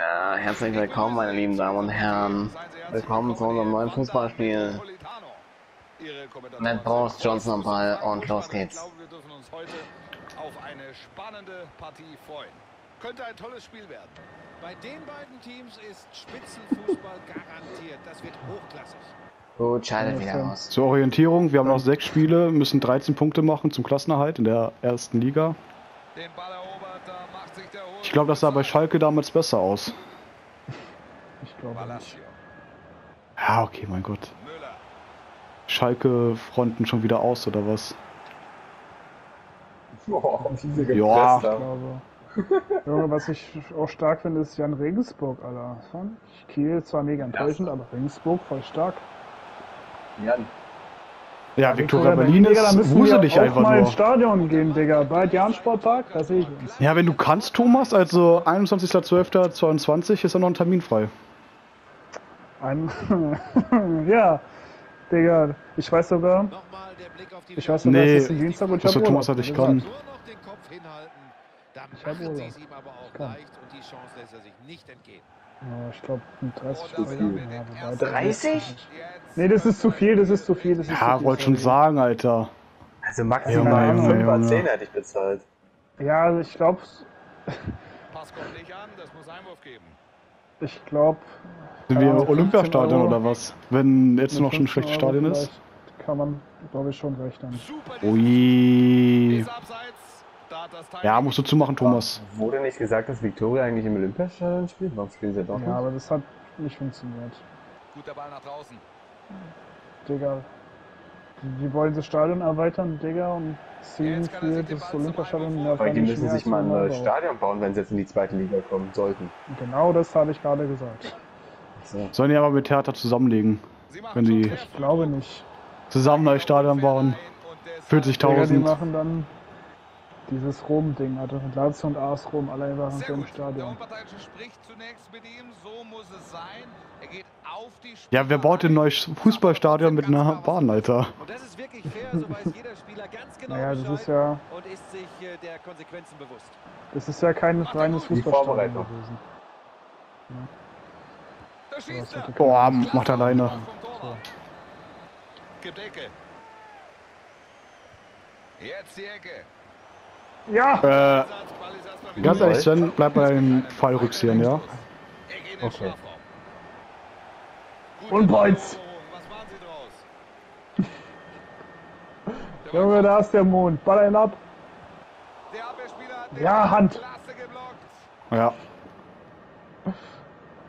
Ja, herzlich willkommen, meine lieben Damen und Herren. Willkommen zu unserem neuen Fußballspiel. Matt Boss, Johnson am Ball und los geht's. Ich glaube, wir dürfen uns heute auf eine spannende Partie freuen. Könnte ein tolles Spiel werden. Bei den beiden Teams ist Spitzenfußball garantiert. Das wird hochklassig. Gut, scheidet wieder aus. Zur Orientierung, wir haben noch sechs Spiele, müssen 13 Punkte machen zum Klassenerhalt in der ersten Liga. Ich glaube, das sah bei Schalke damals besser aus. Ich glaube nicht. Ja, okay, mein Gott. Schalke fronten schon wieder aus, oder was? Oh, ja. Junge, was ich auch stark finde, ist Jan Regensburg, Alter. Kiel zwar mega enttäuschend, aber Regensburg voll stark. Jan. Ja, Viktoria Berlin ist Digga, wuselig wir einfach mal nur. ins Stadion gehen, Digga. Bald Jan Sportpark, da sehe ich uns. Ja, wenn du kannst, Thomas, also 21.12.22 ist ja noch ein Termin frei. Ein ja, Digga, ich weiß sogar. Ich weiß sogar, nee, es ist ein Dienstag und ich also, Thomas hatte ich kann. Ich habe Urlaub. Ich kann. Ja, ich glaube 30 Euro. Ja, 30? Nee, das ist zu viel, das ist zu viel. Das ist ja, wollte schon sagen, Alter. Also maximal 5 10 hätte ich bezahlt. Ja, also ich glaube. Pass kommt nicht an, das muss Einwurf geben. Ich glaube. Sind wir im Olympiastadion oder was? Wenn jetzt noch schon ein schlechtes Stadion ist? Kann man, glaube ich, schon rechnen. Ui. Ja, musst du zumachen, Thomas. Wurde nicht gesagt, dass Victoria eigentlich im Olympiastadion spielt? Warum spielen sie doch Ja, aber das hat nicht funktioniert. Guter Ball nach draußen. Digga. Die wollen das Stadion erweitern, Digga, und ziehen für das Olympiastadion mehr Weil die müssen sich mal ein neues Stadion bauen, wenn sie jetzt in die zweite Liga kommen sollten. Genau das habe ich gerade gesagt. So. Sollen die aber mit Theater zusammenlegen? Wenn die. Ich glaube nicht. Zusammen neues Stadion bauen. 40.000. Die machen dann dieses Rom-Ding, also Lazio und AS Rom, alle waren so im Stadion. Ja, wer baut denn ein neues Fußballstadion mit einer Bahn, Alter? Und das ist wirklich fair, so weiß jeder Spieler ganz genau naja, das ist ja, und ist sich äh, der Konsequenzen bewusst. Das ist ja kein reines Fußballstadion gewesen. Ja. Boah, macht alleine. Gibt Ecke. Jetzt die Ecke. Ja! Äh, ganz ehrlich, Sven, bleib bei den Fallrückziehern, ja? Okay. Und Points! Junge, da ist der Mond. Ball ihn ab. Ja, Hand. Ja.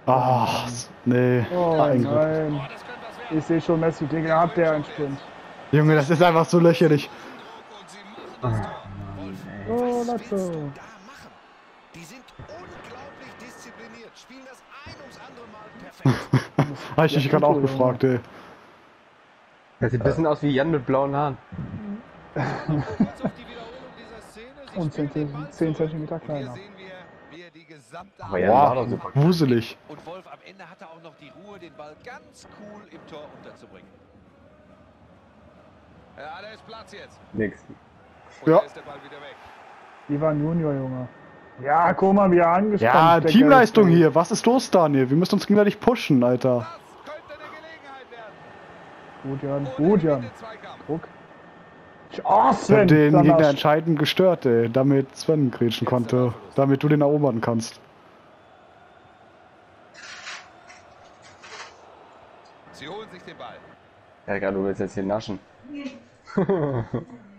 Ach, nee. Oh nein. Ich sehe schon Messi, Digga, hat der einen Sprint. Junge, das ist einfach so lächerlich. Oh, Lazo. Die sind unglaublich diszipliniert, spielen das ein ums andere Mal perfekt. Habe ich mich gerade auch gefragt, ey. Das sieht ein bisschen aus wie Jan mit blauen Haaren. Und 10 cm kleiner. Aber ja, wow, war super. wuselig. Und Wolf am Ende hatte auch noch die Ruhe, den Ball ganz cool im Tor unterzubringen. Ja, da ist Platz jetzt. Nix. Und ja. Ivan Junior, Junge. Ja, guck mal, wie er angespannt Ja, Teamleistung hier. Was ist los, Daniel? Wir müssen uns gegenseitig pushen, Alter. Gut, Jan. Gut, Jan. Druck. Oh, Sven, ich hab den Gegner entscheidend gestört, ey, damit Sven grätschen konnte, damit du den erobern kannst. Sie holen sich den Ball. Ja, egal, du willst jetzt hier naschen.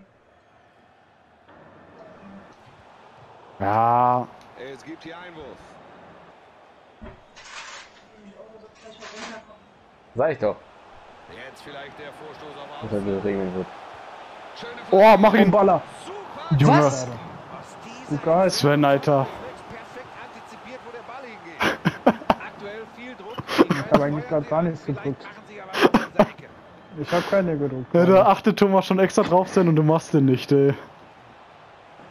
ja. Es gibt hier Einwurf. Sag ich doch. Jetzt vielleicht der Vorstoß auf Dass er regeln wird. Oh, mach ihn! Baller! Junge! Was? Geil. Sven, Alter. ich habe eigentlich gerade gar nichts gedrückt. Ich habe keine gedrückt. Ja, da achtet Thomas schon extra drauf sein und du machst den nicht, ey.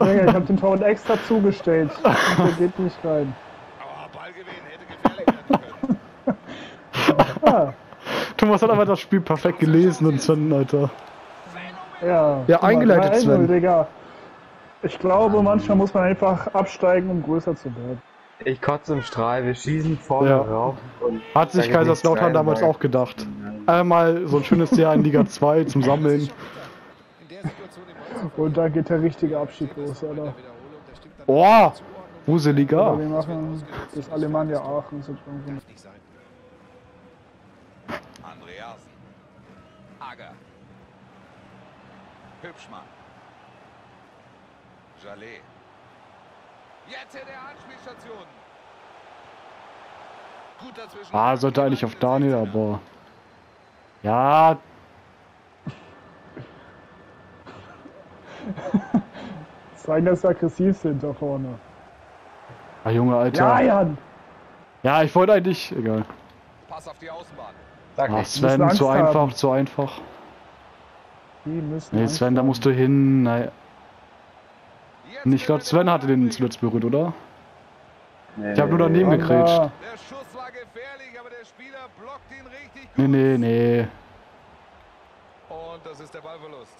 Ich habe den Tor extra zugestellt. der geht nicht rein. Aber Ballgewinn hätte gefährlich werden können. Thomas hat einfach das Spiel perfekt gelesen und Sven, Alter. Ja, ja eingeleitet, Sven. Digga. Ich glaube, manchmal muss man einfach absteigen, um größer zu werden. Ich kotze im Strahl, wir schießen vorne Ja. rauf. Und Hat sich Kaiserslautern damals auch gedacht. Einmal so ein schönes Jahr in Liga 2 zum Sammeln. In der Situation den Ball zu Und da geht der richtige Abschied los, oder? Aber Wuseliga. wir machen das Alemannia Aachen. Sein. Andreasen. Ager. Hübschmann. Jallet. Jetzt in der Anspielstation. Gut dazwischen. Ah, sollte eigentlich auf Daniel, aber. Ja, zeigen, dass wir aggressiv sind da vorne. ah, Junge, Ja, Alter. Jan! Ja, ich wollte eigentlich. Egal. Pass auf die Außenbahn. Ah, ich. Sven, Angst zu haben. einfach, zu einfach. Die müssen. Nee, Angst Sven, da haben. musst du hin. Nein. Ich glaube, Sven hatte den zuletzt berührt, oder? Nee, Ich habe nur daneben gekrätscht. Der Schuss war gefährlich, aber der Spieler blockt ihn richtig gut. Nee, nee, nee. Und das ist der Ballverlust.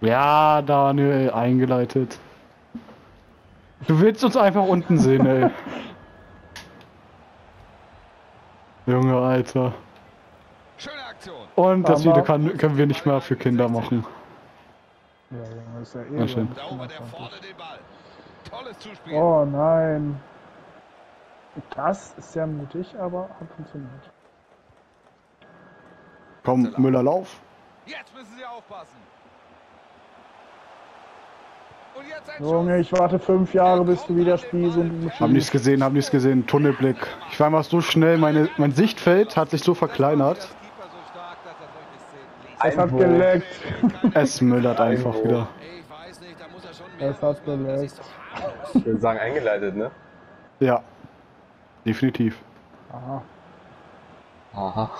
Ja, Daniel, eingeleitet. Du willst uns einfach unten sehen, ey. Junge, Alter. Schöne Aktion. Und das Video kann, können wir nicht mehr für Kinder machen. Ja, Junge, ist ja eh. Na schön. Oh nein. Das ist sehr mutig, aber hat funktioniert. Komm, Müller, lauf. Jetzt müssen sie aufpassen. Junge, ich warte fünf Jahre, bis du wieder spielst und Hab nichts gesehen, hab nichts gesehen. Tunnelblick. Ich war einfach so schnell, meine, mein Sichtfeld hat sich so verkleinert. Es hat geleckt. Es müllert einfach wieder. Er schon mehr Es hat geleckt. Ich würde sagen, eingeleitet, ne? Ja. Definitiv. Aha. Aha.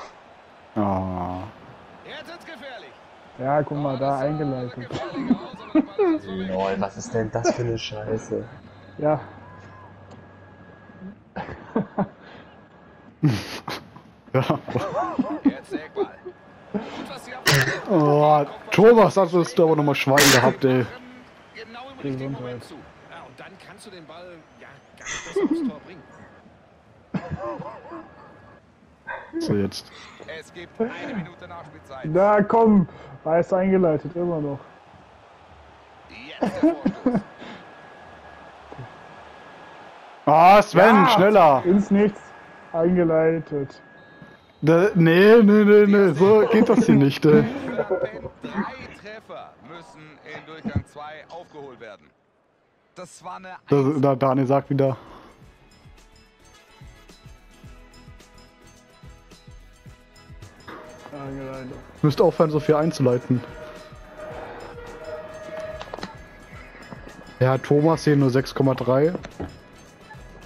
Ah. Jetzt wird's gefährlich. Ja, guck mal, da eingeleitet. Lol, was ist denn das für eine Scheiße? Ja, Ja. Oh, Thomas, hast du aber nochmal Schwein gehabt, ey. Genau im richtigen. Moment zu. Ja, und dann kannst du den Ball ja gar nicht besser aufs Tor bringen. So, jetzt. Es gibt eine Minute Nachspielzeit. da komm. Da ist eingeleitet, immer noch. Ah, Sven, Ja. schneller. Ins Nichts. Eingeleitet. Da, nee, nee, nee, nee, so geht das hier nicht, drei Treffer müssen in Durchgang 2 aufgeholt werden. Das war eine Da, Eins. da, Daniel sagt wieder. Eingeleitet. Müsst aufhören, so viel einzuleiten. Ja, Thomas hier nur 6,3.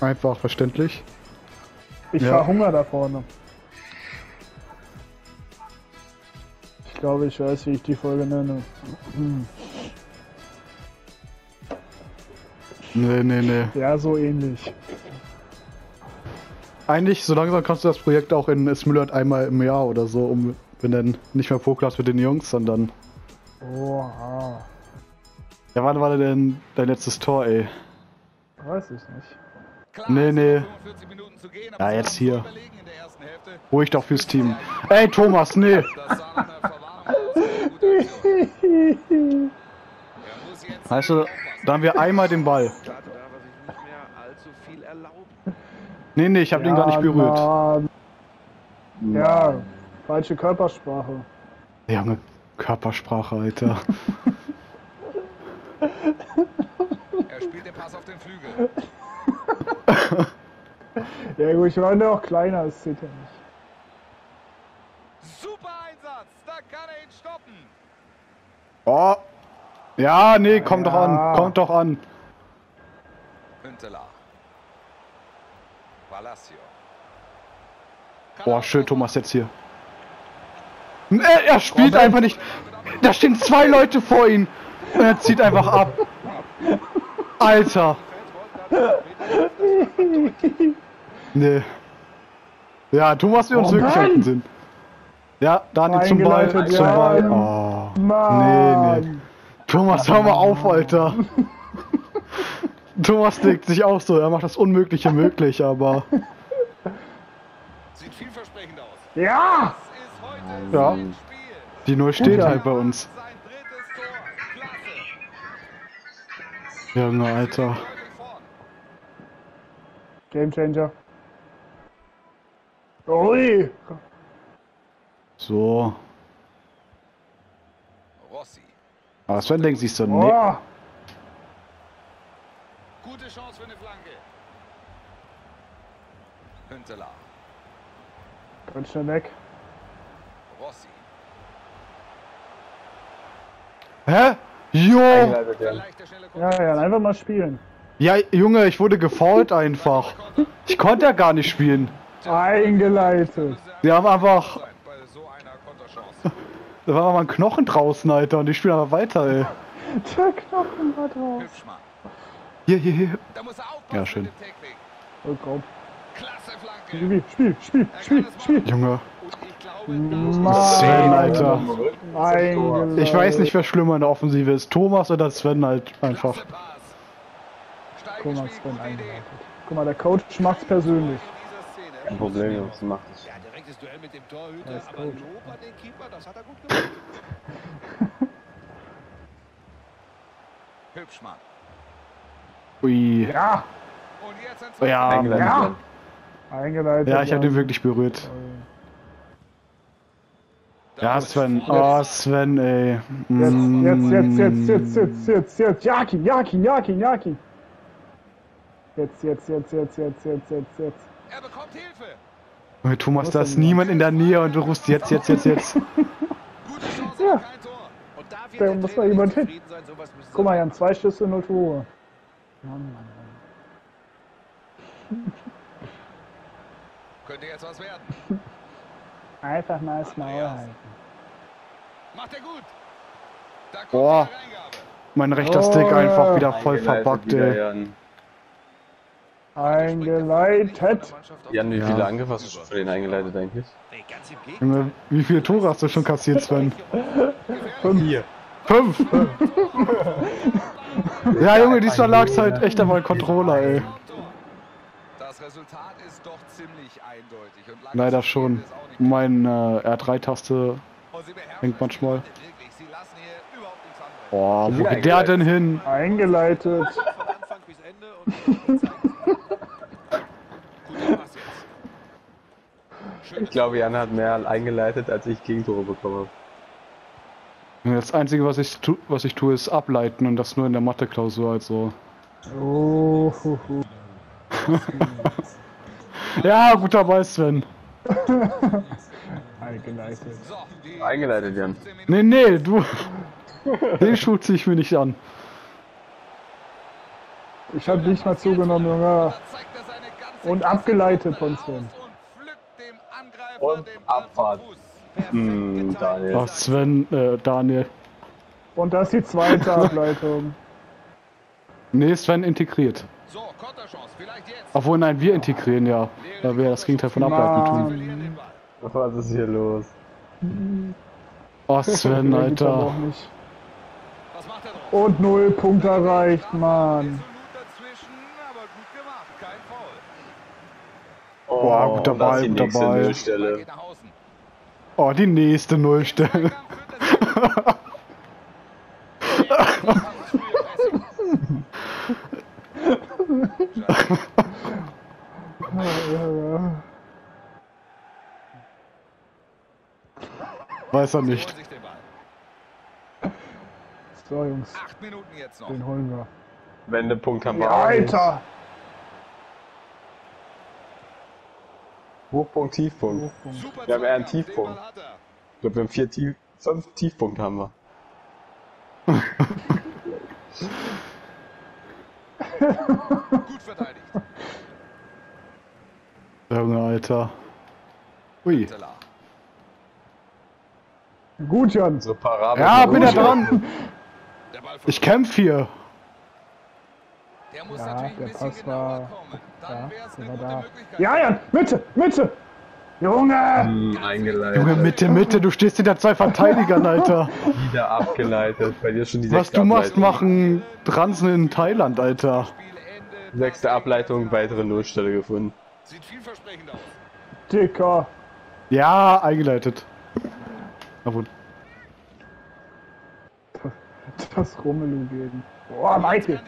Einfach verständlich. Ich Ja. verhungere da vorne. Ich glaube, ich weiß, wie ich die Folge nenne. Nee, nee, nee. Ja, so ähnlich. Eigentlich, so langsam kannst du das Projekt auch in Es Müllert einmal im Jahr oder so umbenennen. Nicht mehr Pro-Class mit den Jungs, sondern. Oha. Ja, wann war denn dein letztes Tor, ey? Weiß ich nicht. Klar, Nee, nee. noch 45 Minuten zu gehen, aber Ja, jetzt hier. Ruhig doch fürs Team. Ey, Thomas, nee! Weißt du, da haben wir einmal den Ball. Nee, nee, ich hab den gar nicht berührt. Mann. Ja, falsche Körpersprache. Junge, Körpersprache, Alter. Er spielt den Pass auf den Flügel. Ja gut, ich war ja auch kleiner, das zählt ja nicht. Super Einsatz. Da kann er ihn stoppen. Oh. Ja, nee, kommt doch an, Ja. kommt doch an. Hünteler. Palacio. Boah, schön, Thomas jetzt hier. Nee, er spielt einfach nicht. Da stehen zwei Leute vor ihm. Und er zieht einfach ab. Alter. Nee. Ja, Thomas will uns Oh wirklich Mann! sind. Ja, Daniel zum Ball, zum ja. Ball. Oh. Mann! Nee, nee. Thomas, hör mal auf, Alter. Thomas denkt sich auch so, er macht das Unmögliche möglich, aber Sieht vielversprechend aus. Ja! Ja. die Null steht halt bei uns. Junge, Alter. Gamechanger. Ui! So. Rossi. Aber Sven denkt sich so, nee. Boah! Gute Chance für eine Flanke. Hünteler. Ganz schnell weg. Rossi. Hä? Jo! Ja, ja, einfach mal spielen. Ja, Junge, ich wurde gefault einfach. Ich konnte ja gar nicht spielen. Eingeleitet. Die haben einfach, da war mal ein Knochen draußen, Alter, und die spielen aber weiter, ey. Der Knochen war drauf. Hier, hier, hier. Da muss er aufpassen Ja, schön. Oh, komm. Klasse Flanke. Spiel, Spiel, Spiel, Spiel, Spiel. Junge. Und ich glaube, Mann. Sven, Alter. Ich weiß nicht, wer schlimmer in der Offensive ist. Thomas oder Sven halt einfach. Guck mal, Sven eingeleitet. Guck mal, der Coach macht's persönlich. Kein Problem, du machst es. Ja, direktes Duell mit dem Torhüter, Ja, ist aber gut. Lob an den Keeper, das hat er gut gemacht. Hübschmann. Ui. Ja! Und jetzt ein Ja, Eingeleitet Ja. Eingeleitet. ja, ich habe den wirklich berührt. Da Ja, muss Sven. Oh, Sven, ey. Jetzt, jetzt, jetzt, jetzt, jetzt, jetzt, jetzt, jetzt. Jakin, Jakin, Jakin, Jakin. Jetzt, jetzt, jetzt, jetzt, jetzt, jetzt, jetzt, jetzt. Er bekommt Hilfe. Junge, Thomas, da ist niemand in der Nähe und du rufst jetzt, jetzt, jetzt, jetzt. Gute Chance, Ja. aber kein Tor. Und da Da muss mal Trainer jemand hin. Guck mal, Jan, zwei Schüsse, null Tore. Mann, Mann, Mann. Könnte jetzt was werden. Einfach mal das Maul halten. Macht er gut. Da kommt Boah. Mein rechter Oh, Stick ja. einfach wieder voll verbuggt, wieder, ey. Eingeleitet. Jan, wie Ja. viele Angriffe hast du schon für den eingeleitet eigentlich? Wie viele Tore hast du schon kassiert, Sven? Hier. Fünf! ja, Junge, diesmal lag's halt echt meinem Controller, ey. Das Resultat ist doch ziemlich eindeutig. Und lange Leider zu spielen schon. ist auch nicht mehr. Mein äh, R3-Taste. Und sie beherrschen hängt manchmal. Boah, wo geht der denn hin? Eingeleitet. Und. Ich glaube, Jan hat mehr eingeleitet, als ich Gegentore. Junge, Das Einzige, was ich, tu was ich tue, ist ableiten und das nur in der Mathe-Klausur, also. Oh, hu, hu. Ja, guter Ball, Sven. Eingeleitet. Eingeleitet, Jan. 15 Minuten. Nee, nee, du. Den Schuh zieh ich mir nicht an. Ich hab nicht mal zugenommen, Junge. Und abgeleitet von Sven. Und Abfahrt. Hm, Daniel. Ach, Sven, äh, Daniel. Und das ist die zweite Ableitung. Nee, Sven integriert. So, Konterchance, vielleicht jetzt. Obwohl, nein, wir integrieren ja. Weil wir das Gegenteil von ableiten tun. Was ist hier los? Oh, Sven, Alter. er? Und null Punkte erreicht, Mann. Oh, Boah, guter Ball, die guter Ball. Nullstelle. Oh, die nächste Nullstelle. Eingang führt er sich. Ja, das frühe Pressing. Er Sie nicht. So, Jungs, Acht Minuten jetzt noch. den holen wir. Wendepunkt haben wir Ja. Alter! Hochpunkt, Tiefpunkt. Super Wir haben eher einen Tiefpunkt. er. Ich glaube, wir haben vier Tief fünf Tiefpunkte haben wir. Gut verteidigt. Junge, Alter. Ui. Gut, Jan. So Parabel. Ja, bin er dran. Der Ball von Ich kämpf hier. Der muss Ja, natürlich der ein bisschen Pass war- kommen. Dann ja, wäre es der eine war gute da. Möglichkeit. Ja, Jan, Mitte, Mitte! Junge! Hm, eingeleitet. Junge, Mitte, Mitte, du stehst hinter zwei Verteidigern, Alter. Wieder abgeleitet. Bei dir schon die Was sechste du machst, machen Transen in Thailand, Alter. Sechste Ableitung, weitere Nullstelle gefunden. Sieht vielversprechend aus. Dicker. Ja, eingeleitet. Na gut. Das Romelu gegen. Boah, Michael.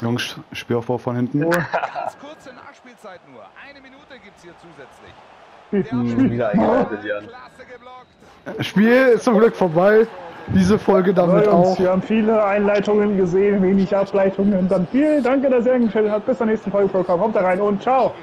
Jungs, Spielaufbau von hinten. Oh, Ganz kurze Nachspielzeit nur. Eine Minute gibt's hier zusätzlich. Klasse geblockt. Spiel ist zum Glück vorbei. Diese Folge damit Jungs, auch. wir haben viele Einleitungen gesehen, wenig Ableitungen. Dann vielen Dank, dass ihr eingeschaltet habt. Bis zur nächsten Folge. Kommt da rein und ciao.